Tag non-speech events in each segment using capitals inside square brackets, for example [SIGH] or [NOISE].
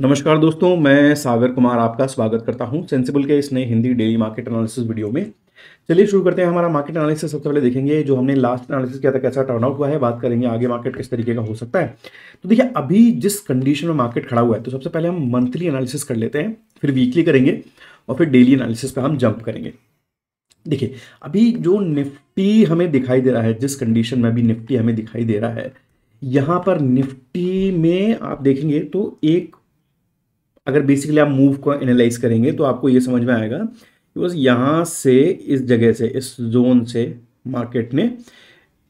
नमस्कार दोस्तों, मैं सागर कुमार आपका स्वागत करता हूँ सेंसिबल के इस नए Hindi daily market analysis video में। चलिए शुरू करते हैं हमारा मार्केट एनालिसिस सबसे पहले देखेंगे, जो हमने लास्ट एनालिसिस किया था, कैसा टर्न आउट हुआ है, बात करेंगे आगे मार्केट किस तरीके का हो सकता है। तो देखिए, अभी जिस कंडीशन में मार्केट खड़ा हुआ है तो सबसे पहले हम मंथली एनालिसिस कर लेते हैं, फिर वीकली करेंगे और फिर डेली एनालिसिस पर हम जंप करेंगे। देखिए, अभी जो निफ्टी हमें दिखाई दे रहा है, जिस कंडीशन में अभी निफ्टी हमें दिखाई दे रहा है, यहाँ पर निफ्टी में आप देखेंगे तो एक अगर बेसिकली आप मूव को एनालाइज करेंगे तो आपको ये समझ में आएगा कि बस यहाँ से इस जगह से, इस जोन से मार्केट ने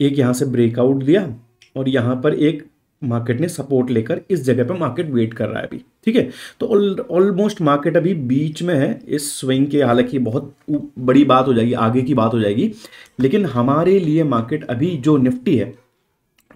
एक यहाँ से ब्रेकआउट दिया और यहाँ पर एक मार्केट ने सपोर्ट लेकर इस जगह पर मार्केट वेट कर रहा है अभी, ठीक है? तो ऑलमोस्ट मार्केट अभी बीच में है, इस स्विंग के, हालाँकि बहुत बड़ी बात हो जाएगी, आगे की बात हो जाएगी, लेकिन हमारे लिए मार्केट अभी जो निफ्टी है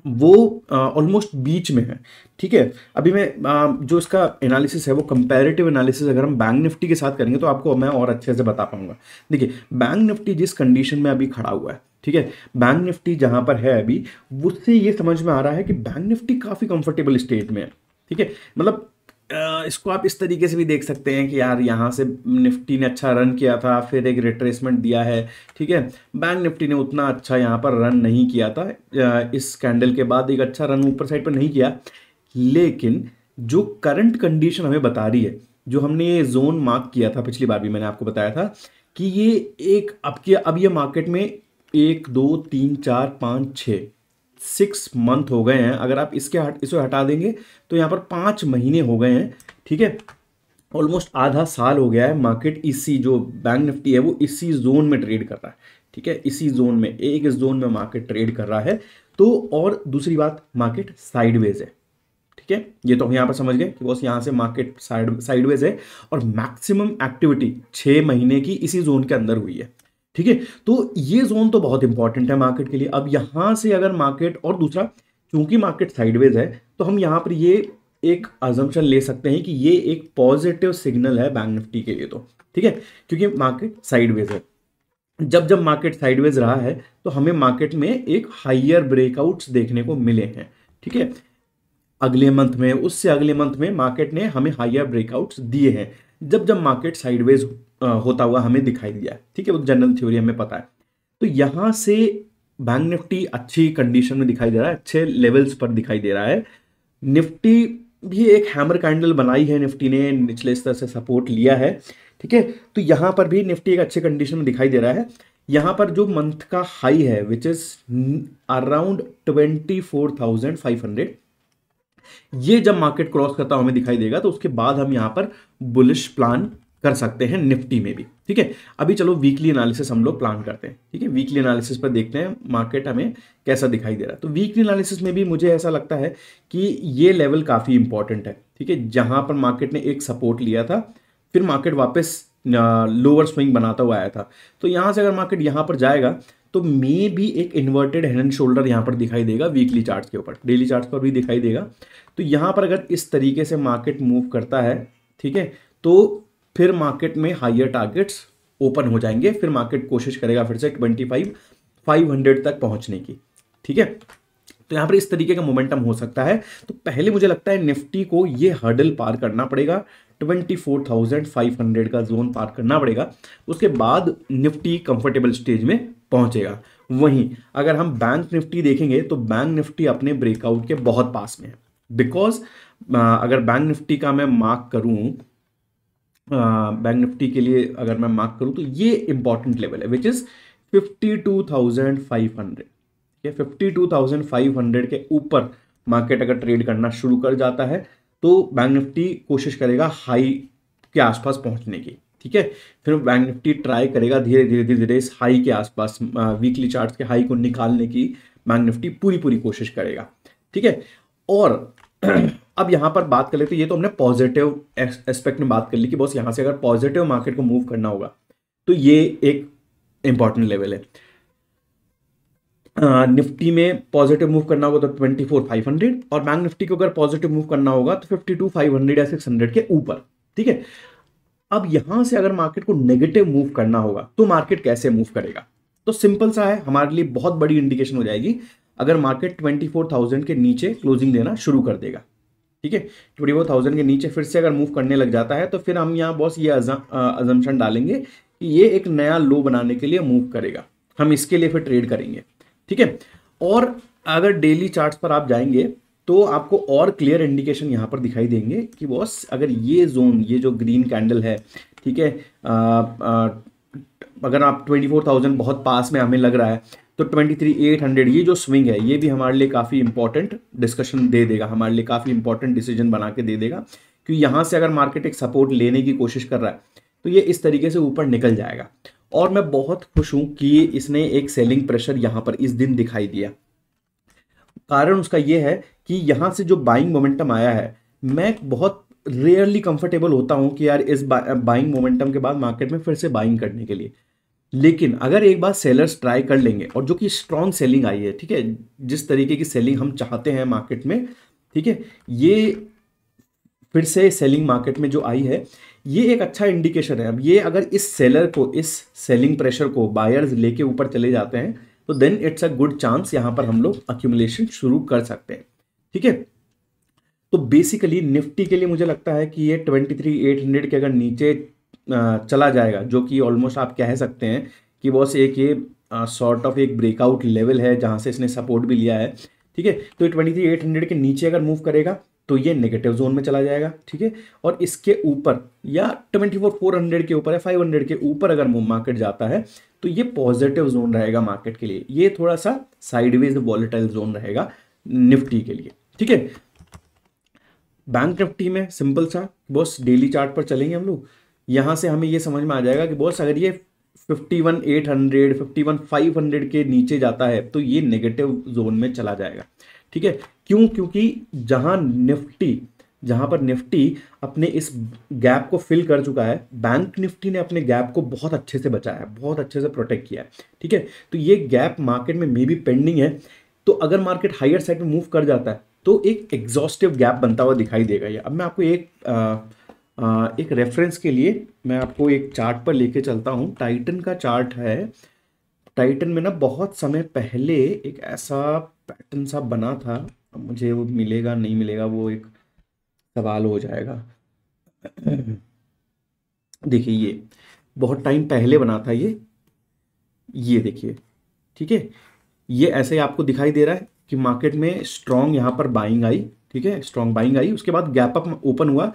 वो ऑलमोस्ट बीच में है ठीक है? अभी मैं आ, जो इसका एनालिसिस है वो कंपैरेटिव एनालिसिस अगर हम बैंक निफ्टी के साथ करेंगे तो आपको मैं और अच्छे से बता पाऊँगा। देखिए बैंक निफ्टी जिस कंडीशन में अभी खड़ा हुआ है ठीक है? बैंक निफ्टी जहाँ पर है अभी उससे ये समझ में आ रहा है कि बैंक निफ्टी काफ़ी कंफर्टेबल स्टेट में है ठीक है? मतलब इसको आप इस तरीके से भी देख सकते हैं कि यार यहाँ से निफ्टी ने अच्छा रन किया था, फिर एक रिट्रेसमेंट दिया है, ठीक है? बैंक निफ्टी ने उतना अच्छा यहाँ पर रन नहीं किया था। इस कैंडल के बाद एक अच्छा रन ऊपर साइड पर नहीं किया। लेकिन जो करंट कंडीशन हमें बता रही है, जो हमने ये जोन मार्क किया था पिछली बार भी मैंने आपको बताया था, कि ये एक, अब के, अब ये मार्केट में एक, दो, तीन, चार, पाँच छः सिक्स मंथ हो गए हैं। अगर आप इसके हट, इसे हटा देंगे तो यहाँ पर पाँच महीने हो गए हैं, ठीक है? ऑलमोस्ट आधा साल हो गया है। मार्केट इसी जो बैंक निफ्टी है, वो इसी जोन में ट्रेड कर रहा है, ठीक है? इसी जोन में, एक इस जोन में मार्केट ट्रेड कर रहा है। तो और दूसरी बात मार्केट साइडवेज है, ठीक है? ये तो हम यहाँ पर समझ गए कि बस यहाँ से मार्केट साइड साइडवेज है और मैक्सिमम एक्टिविटी छः महीने की इसी जोन के अंदर हुई है। ठीक है? तो ये जोन तो बहुत इंपॉर्टेंट है मार्केट के लिए। अब यहाँ से अगर मार्केट और दूसरा क्योंकि मार्केट साइडवेज है तो हम यहाँ पर ये एक अजम्पन ले सकते हैं कि ये एक पॉजिटिव सिग्नल है बैंक निफ्टी के लिए तो। ठीक है? क्योंकि मार्केट साइडवेज है। जब जब मार्केट साइडवेज रहा है तो हमें मार्केट में एक हाइयर ब्रेकआउट्स देखने को मिले हैं। ठीक है? अगले मंथ में, उससे अगले मंथ में मार्केट ने हमें हाइयर ब्रेकआउट्स दिए हैं। जब जब मार्केट साइडवेज होता हुआ हमें दिखाई दिया ठीक है, वो जनरल थ्योरी हमें पता है। तो यहाँ से बैंक निफ्टी अच्छी कंडीशन में दिखाई दे रहा है, अच्छे लेवल्स पर दिखाई दे रहा है। निफ्टी भी एक हैमर कैंडल बनाई है निफ्टी ने निचले स्तर से सपोर्ट लिया है। ठीक है तो यहाँ पर भी निफ्टी एक अच्छे कंडीशन में दिखाई दे रहा है। यहाँ पर जो मंथ का हाई है which is around twenty four thousand five hundred ये जब मार्केट क्रॉस करता हमें दिखाई देगा तो उसके बाद हम यहाँ पर बुलिश प्लान कर सकते हैं निफ्टी में भी, ठीक है? अभी चलो वीकली एनालिसिस हम लोग प्लान करते हैं, ठीक है? वीकली एनालिसिस पर देखते हैं मार्केट हमें कैसा दिखाई दे रहा है। तो वीकली एनालिसिस में भी मुझे ऐसा लगता है कि ये लेवल काफ़ी इंपॉर्टेंट है, ठीक है? जहाँ पर मार्केट ने एक सपोर्ट लिया था, फिर मार्केट वापस लोअर स्विंग बनाता हुआ आया था। तो यहाँ से अगर मार्केट यहाँ पर जाएगा तो मे भी एक इन्वर्टेड हैंड एंड शोल्डर यहाँ पर दिखाई देगा वीकली चार्ट के ऊपर डेली चार्ट पर भी दिखाई देगा। तो यहाँ पर अगर इस तरीके से मार्केट मूव करता है, ठीक है? तो फिर मार्केट में हाइयर टारगेट्स ओपन हो जाएँगे, फिर मार्केट कोशिश करेगा फिर से ट्वेंटी फाइव फाइव हंड्रेड तक पहुँचने की, ठीक है? तो यहाँ पर इस तरीके का मोमेंटम हो सकता है। तो पहले मुझे लगता है निफ्टी को ये हर्डल पार करना पड़ेगा twenty four thousand five hundred का जोन पार करना पड़ेगा, उसके बाद निफ्टी कंफर्टेबल स्टेज में पहुंचेगा। वहीं अगर हम बैंक निफ्टी देखेंगे तो बैंक निफ्टी अपने ब्रेकआउट के बहुत पास में है। बिकॉज़ अगर बैंक निफ्टी का मैं मार्क करूँ बैंक निफ्टी के लिए अगर मैं मार्क करूँ तो ये इंपॉर्टेंट लेवल है which is fifty two thousand five hundred ठीक है? Fifty two thousand five hundred के ऊपर मार्केट अगर ट्रेड करना शुरू कर जाता है तो बैंक निफ्टी कोशिश करेगा हाई के आसपास पहुँचने की। ठीक है? फिर बैंक निफ्टी ट्राई करेगा धीरे धीरे धीरे धीरे इस हाई के आसपास वीकली चार्ट के हाई को निकालने की बैंक निफ्टी पूरी पूरी कोशिश करेगा। ठीक है? और [CLEARS THROAT] अब यहाँ पर बात कर लेते ये तो हमने पॉजिटिव एस्पेक्ट में बात कर ली कि बस यहाँ से अगर पॉजिटिव मार्केट को मूव करना होगा तो ये एक इंपॉर्टेंट लेवल है। निफ्टी में पॉजिटिव मूव करना होगा तो ट्वेंटी फोर फाइव हंड्रेड और बैंक निफ्टी को अगर पॉजिटिव मूव करना होगा तो फिफ्टी टू फाइव हंड्रेड या सिक्स हंड्रेड के ऊपर, ठीक है? अब यहाँ से अगर मार्केट को नेगेटिव मूव करना होगा तो मार्केट कैसे मूव करेगा? तो सिंपल सा है, हमारे लिए बहुत बड़ी इंडिकेशन हो जाएगी, अगर मार्केट ट्वेंटी फोर थाउज़ेंड के नीचे क्लोजिंग देना शुरू कर देगा। ठीक है? ट्वेंटी फोर थाउज़ेंड के नीचे फिर से अगर मूव करने लग जाता है तो फिर हम यहाँ बॉस ये अजम्पन डालेंगे कि ये एक नया लो बनाने के लिए मूव करेगा। हम इसके लिए फिर ट्रेड करेंगे। ठीक है? और अगर डेली चार्ट्स पर आप जाएँगे तो आपको और क्लियर इंडिकेशन यहाँ पर दिखाई देंगे कि बॉस अगर ये जोन ये जो ग्रीन कैंडल है, ठीक है अगर आप ट्वेंटी फोर थाउज़ेंड बहुत पास में हमें लग रहा है तो ट्वेंटी थ्री एट हंड्रेड ये जो स्विंग है, ये भी हमारे लिए काफ़ी इंपॉर्टेंट डिस्कशन दे देगा, हमारे लिए काफ़ी इंपॉर्टेंट डिसीज़न बना के दे देगा क्योंकि यहाँ से अगर मार्केट एक सपोर्ट लेने की कोशिश कर रहा है तो ये इस तरीके से ऊपर निकल जाएगा। और मैं बहुत खुश हूँ कि इसने एक सेलिंग प्रेशर यहाँ पर इस दिन दिखाई दिया। कारण उसका ये है कि यहाँ से जो बाइंग मोमेंटम आया है, मैं बहुत रेयरली कंफर्टेबल होता हूँ कि यार इस बाइंग मोमेंटम के बाद मार्केट में फिर से बाइंग करने के लिए। लेकिन अगर एक बार सेलर्स ट्राई कर लेंगे, और जो कि स्ट्रॉन्ग सेलिंग आई है, ठीक है, जिस तरीके की सेलिंग हम चाहते हैं मार्केट में, ठीक है, ये फिर से सेलिंग मार्केट में जो आई है, ये एक अच्छा इंडिकेशन है। अब ये अगर इस सेलर को, इस सेलिंग प्रेशर को बायर्स लेके ऊपर चले जाते हैं तो then it's a good chance यहाँ पर हम लोग अक्यूमुलेशन शुरू कर सकते हैं, ठीक है? तो बेसिकली निफ्टी के लिए मुझे लगता है कि ये ट्वेंटी थ्री एट हंड्रेड के अगर नीचे चला जाएगा, जो कि ऑलमोस्ट आप कह सकते हैं कि बॉस एक ये सॉर्ट ऑफ़ एक ब्रेकआउट लेवल है जहाँ से इसने सपोर्ट भी लिया है, ठीक है? तो ये ट्वेंटी थ्री एट हंड्रेड के नीचे अगर मूव करेगा तो ये नेगेटिव जोन में चला जाएगा, ठीक है? और इसके ऊपर, या ट्वेंटी फोर फोर हंड्रेड के ऊपर या फाइव हंड्रेड के ऊपर अगर मार्केट जाता है तो ये पॉजिटिव जोन रहेगा मार्केट के लिए। ये थोड़ा सा साइडवेज वॉलेटाइल जोन रहेगा निफ्टी के लिए, ठीक है? बैंक निफ्टी में सिंपल सा, बॉस डेली चार्ट पर चलेंगे हम लोग। यहाँ से हमें ये समझ में आ जाएगा कि बॉस अगर ये 51 800 51 500 के नीचे जाता है तो ये नेगेटिव जोन में चला जाएगा। ठीक है? क्यों? क्योंकि जहाँ निफ्टी जहाँ पर निफ्टी अपने इस गैप को फिल कर चुका है बैंक निफ्टी ने अपने गैप को बहुत अच्छे से बचाया है बहुत अच्छे से प्रोटेक्ट किया है। ठीक है? तो ये गैप मार्केट में मे बी पेंडिंग है। तो अगर मार्केट हायर साइड में मूव कर जाता है तो एक एग्जॉस्टिव गैप बनता हुआ दिखाई देगा। ये अब मैं आपको एक आ, एक रेफरेंस के लिए मैं आपको एक चार्ट पर लेके चलता हूँ। टाइटन का चार्ट है। टाइटन में ना बहुत समय पहले एक ऐसा पैटर्न सा बना था। मुझे वो मिलेगा, नहीं मिलेगा, वो एक सवाल हो जाएगा। देखिए ये, बहुत टाइम पहले बना था ये। ये देखिए, ठीक है? ये ऐसे ही आपको दिखाई दे रहा है कि मार्केट में स्ट्रॉन्ग यहाँ पर बाइंग आई, ठीक है? स्ट्रॉन्ग बाइंग आई, उसके बाद गैप अप ओपन हुआ।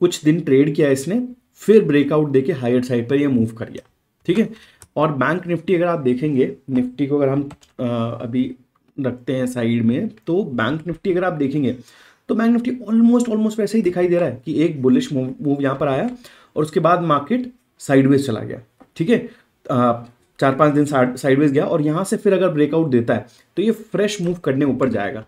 कुछ दिन ट्रेड किया इसने फिर ब्रेकआउट देके हायर साइड पर ये मूव कर गया। ठीक है? और बैंक निफ्टी अगर आप देखेंगे निफ्टी को अगर हम आ, अभी रखते हैं साइड में तो बैंक निफ्टी अगर आप देखेंगे तो बैंक निफ्टी ऑलमोस्ट ऑलमोस्ट वैसे ही दिखाई दे रहा है कि एक बुलिश मूव मूव यहाँ पर आया और उसके बाद मार्केट साइडवेज चला गया। ठीक है? चार पाँच दिन साइडवेज गया और यहाँ से फिर अगर ब्रेकआउट देता है तो ये फ्रेश मूव करने ऊपर जाएगा।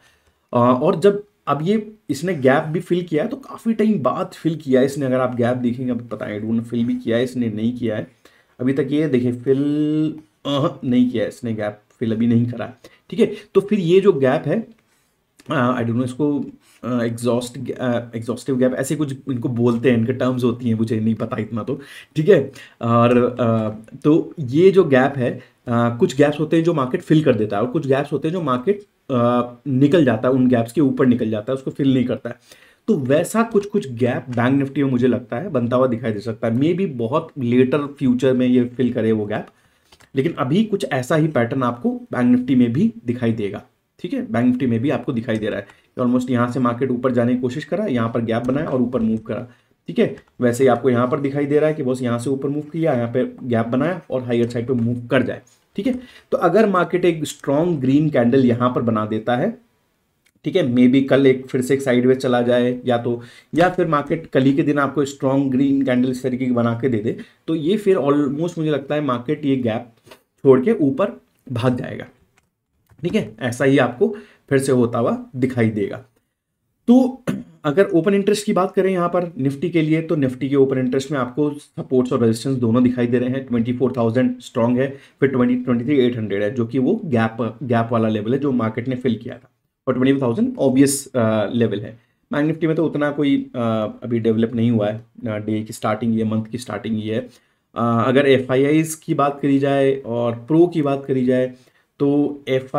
और जब अब ये इसने गैप भी फिल किया है तो काफ़ी टाइम बाद फिल किया है इसने, अगर आप गैप देखेंगे, अब पता है फिल भी किया है, इसने नहीं किया है। अभी तक ये देखिए फिल नहीं किया है, इसने गैप फिल अभी नहीं करा है। ठीक है तो फिर ये जो गैप है आई डोंट नो इसको एग्जॉस्ट एग्जॉस्टिव गैप ऐसे कुछ इनको बोलते हैं इनके टर्म्स होती हैं मुझे नहीं पता इतना तो ठीक है? और uh, तो ये जो गैप है uh, कुछ गैप्स होते हैं जो मार्केट फिल कर देता है और कुछ गैप्स होते हैं जो मार्केट uh, निकल जाता है उन गैप्स के ऊपर निकल जाता है उसको फिल नहीं करता है। तो वैसा कुछ कुछ गैप बैंक निफ्टी में मुझे लगता है बनता हुआ दिखाई दे सकता है। मे भी बहुत लेटर फ्यूचर में ये फिल करे वो गैप लेकिन अभी कुछ ऐसा ही पैटर्न आपको बैंक निफ्टी में भी दिखाई देगा। ठीक है? बैंक निफ्टी में भी आपको दिखाई दे रहा है। ऑलमोस्ट यहाँ से मार्केट ऊपर जाने की कोशिश करा, यहाँ पर गैप बनाया और ऊपर मूव करा। ठीक है? वैसे ही आपको यहाँ पर दिखाई दे रहा है कि बस यहाँ से ऊपर मूव किया, यहाँ पर गैप बनाया और हाइयर साइड पर मूव कर जाए। ठीक है? तो अगर मार्केट एक स्ट्रॉन्ग ग्रीन कैंडल यहाँ पर बना देता है, ठीक है? मे बी कल एक फिर से एक साइडवेज चला जाए या तो या फिर मार्केट कल ही के दिन आपको स्ट्रॉन्ग ग्रीन कैंडल इस तरीके की बना के दे दे तो ये फिर ऑलमोस्ट मुझे लगता है मार्केट ये गैप छोड़ के ऊपर भाग जाएगा। ठीक है? ऐसा ही आपको फिर से होता हुआ दिखाई देगा। तो अगर ओपन इंटरेस्ट की बात करें यहाँ पर निफ्टी के लिए तो निफ्टी के ओपन इंटरेस्ट में आपको सपोर्ट्स और रेजिस्टेंस दोनों दिखाई दे रहे हैं। ट्वेंटी फोर थाउज़ेंड है फिर twenty twenty three eight hundred है जो कि वो गैप गैप वाला लेवल है जो मार्केट ने फिल किया था। और twenty four thousand obvious level है। बैंक निफ्टी में तो उतना कोई uh, अभी डेवलप नहीं हुआ है। डे की स्टार्टिंग ये मंथ की स्टार्टिंग ये है। uh, अगर एफ़ की बात करी जाए और प्रो की बात करी जाए तो एफ़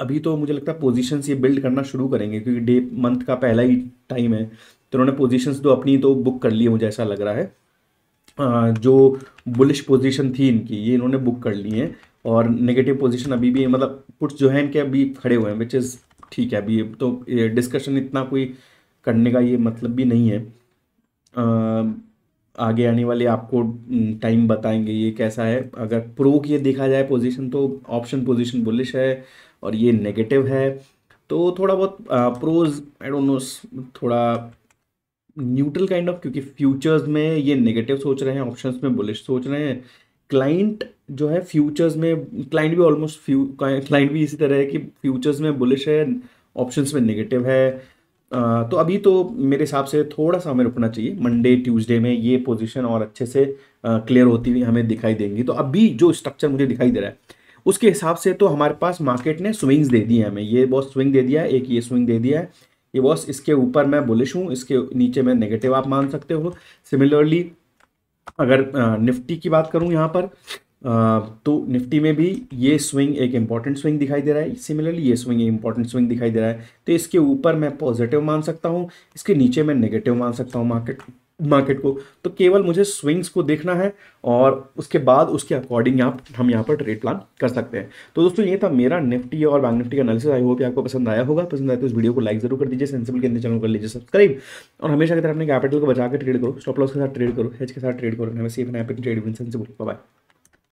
अभी तो मुझे लगता है पोजीशंस ये बिल्ड करना शुरू करेंगे, क्योंकि डे मंथ का पहला ही टाइम है। तो उन्होंने पोजीशंस तो अपनी तो बुक कर ली है मुझे ऐसा लग रहा है। जो बुलिश पोजीशन थी इनकी, ये इन्होंने बुक कर ली है। और नेगेटिव पोजीशन अभी भी मतलब पुट्स जो है इनके अभी खड़े हुए हैं विच इज़ ठीक है। अभी तो डिस्कशन इतना कोई करने का ये मतलब भी नहीं है। आगे आने वाले आपको टाइम बताएँगे ये कैसा है। अगर प्रो की देखा जाए पोजीशन तो ऑप्शन पोजीशन बुलिश है और ये नेगेटिव है। तो थोड़ा बहुत प्रोज आई डोंट नो थोड़ा न्यूट्रल काइंड ऑफ़ क्योंकि फ्यूचर्स में ये नेगेटिव सोच रहे हैं ऑप्शंस में बुलिश सोच रहे हैं। क्लाइंट जो है फ्यूचर्स में क्लाइंट भी ऑलमोस्ट फ्यू क्लाइंट भी इसी तरह है कि फ्यूचर्स में बुलिश है ऑप्शंस में नेगेटिव है। तो अभी तो मेरे हिसाब से थोड़ा सा हमें रुकना चाहिए। मंडे ट्यूसडे में ये पोजीशन और अच्छे से क्लियर होती हुई हमें दिखाई देंगी। तो अभी जो स्ट्रक्चर मुझे दिखाई दे रहा है, उसके हिसाब से तो हमारे पास मार्केट ने स्विंग्स दे दी है हमें। ये बॉस स्विंग दे दिया है, एक ये स्विंग दे दिया है। ये बॉस इसके ऊपर मैं बुलिश हूँ, इसके नीचे मैं नेगेटिव आप मान सकते हो। सिमिलरली अगर निफ्टी की बात करूँ यहाँ पर तो निफ्टी में भी ये स्विंग एक इंपॉर्टेंट स्विंग दिखाई दे रहा है। सिमिलरली ये स्विंग एक इंपॉर्टेंट स्विंग दिखाई दे रहा है। तो इसके ऊपर मैं पॉजिटिव मान सकता हूँ, इसके नीचे मैं नेगेटिव मान सकता हूँ मार्केट मार्केट को। तो केवल मुझे स्विंग्स को देखना है और उसके बाद उसके अकॉर्डिंग आप, हम यहाँ पर ट्रेड प्लान कर सकते हैं। तो दोस्तों, ये था मेरा निफ्टी और बैंक निफ्टी का एनालिसिस आई होप आपको पसंद आया होगा। पसंद आया तो इस वीडियो को लाइक ज़रूर कर दीजिए सेंसिबल के अंदर चैनल कर लीजिए सब्सक्राइब और हमेशा की तरह अपने कैपिटल को बचा के ट्रेड करो स्टॉप लॉस के साथ ट्रेड करो हेज के साथ ट्रेड करो। हमें safe and trade win Sensibull bye